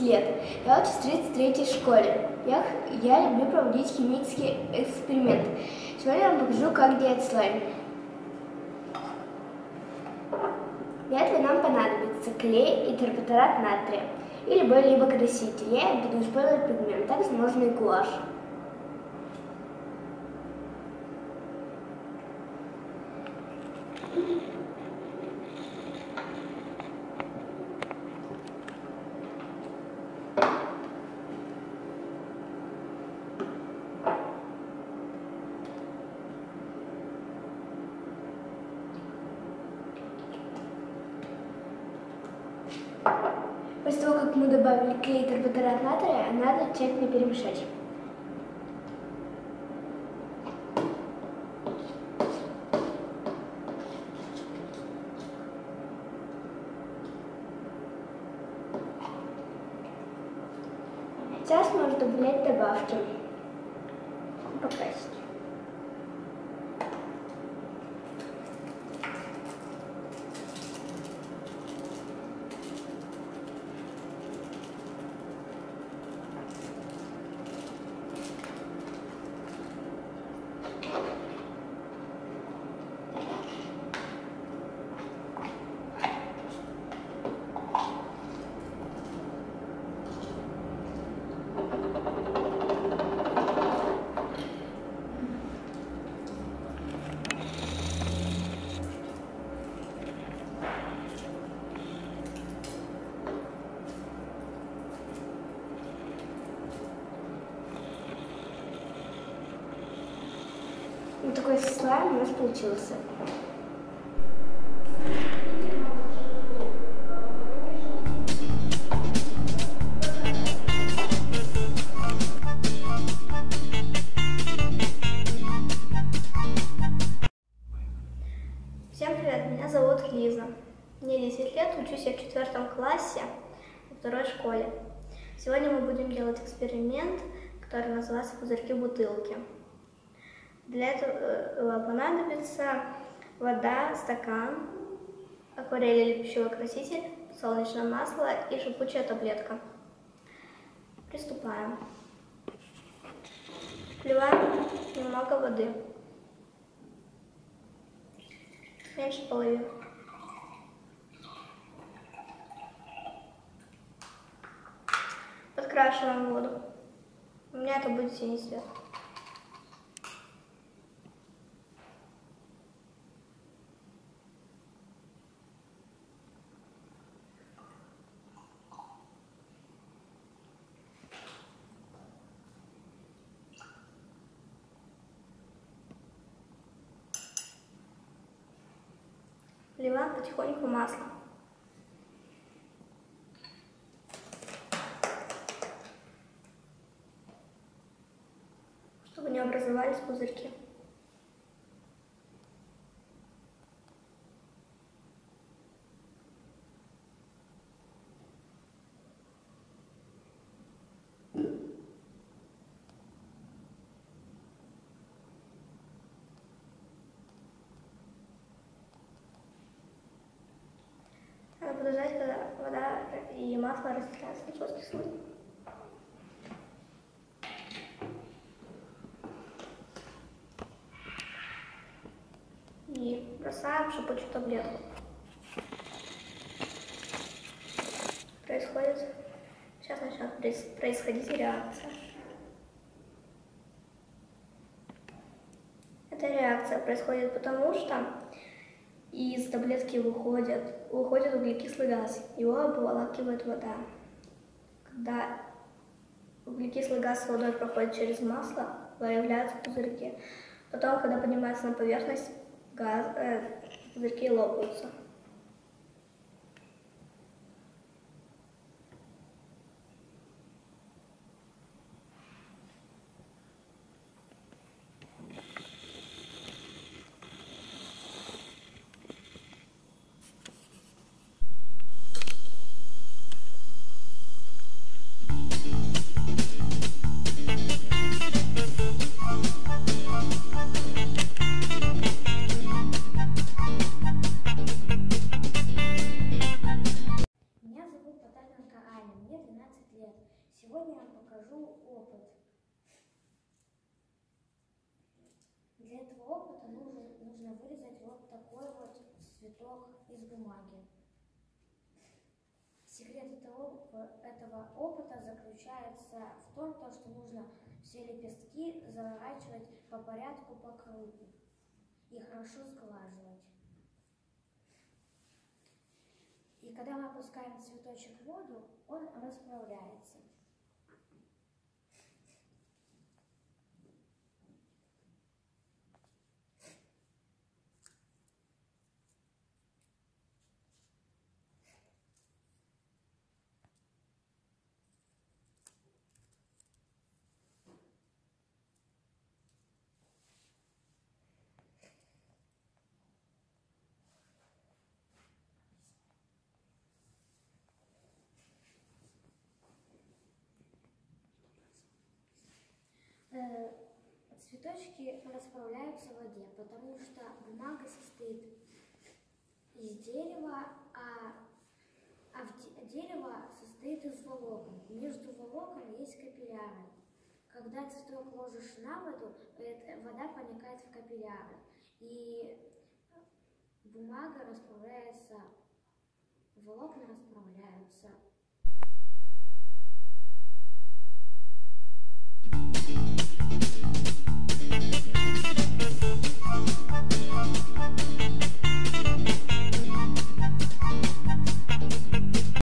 лет. Я учусь в 33-й школе. Я, я люблю проводить химические эксперименты. Сегодня я вам покажу, как делать слайм. Для этого нам понадобится клей и терпаторат натрия и любой-либо краситель. Я буду использовать пигмент, также можно и гуашь. После того, как мы добавили клей и терпаторат натрия, надо тщательно перемешать. Сейчас можно добавлять добавки. Вот такой слайм у нас получился. Всем привет, меня зовут Лиза. Мне 10 лет, учусь я в четвертом классе во второй школе. Сегодня мы будем делать эксперимент, который называется «Пузырьки бутылки». Для этого понадобится вода, стакан, акварель или пищевой краситель, солнечное масло и шипучая таблетка. Приступаем. Вливаем немного воды. Меньше половины. Подкрашиваем воду. У меня это будет синий цвет. Вливаем потихоньку масло. Чтобы не образовались пузырьки. Надо подождать, когда вода и масло растворятся. Ничего страшного. И бросаем шипучую таблетку. Происходит... Сейчас начнет происходить реакция. Эта реакция происходит потому, что из таблетки выходит, выходит углекислый газ. Его обволакивает вода. Когда углекислый газ с водой проходит через масло, появляются пузырьки. Потом, когда поднимается на поверхность, газ, э, пузырьки лопаются. Лет. Сегодня я вам покажу опыт. Для этого опыта нужно, нужно вырезать вот такой вот цветок из бумаги. Секрет этого, этого опыта заключается в том, то, что нужно все лепестки заворачивать по порядку по кругу и хорошо сглаживать. И когда мы опускаем цветочек в воду, он расправляется. Э, Цветочки расправляются в воде, потому что бумага состоит из дерева, а, а в де- дерево состоит из волокон. Между волокон есть капилляры. Когда цветок ложишь на воду, вода проникает в капилляры, и бумага расправляется, волокна расправляются.